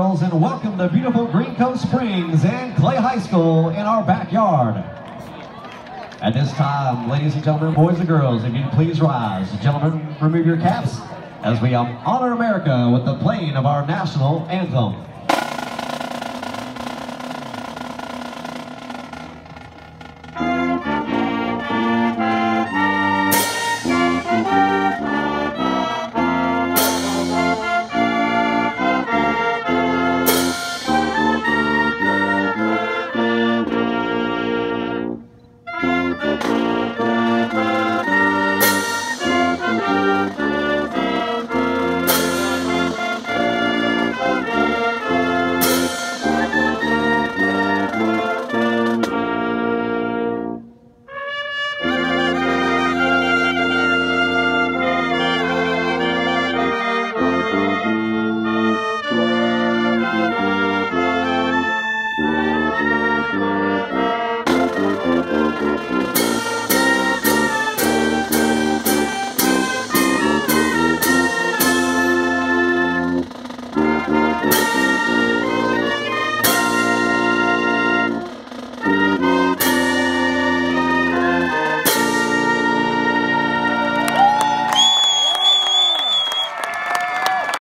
Girls, and welcome to beautiful Green Cove Springs and Clay High School in our backyard. At this time, ladies and gentlemen, boys and girls, if you'd please rise. Gentlemen, remove your caps as we um, honor America with the playing of our national anthem.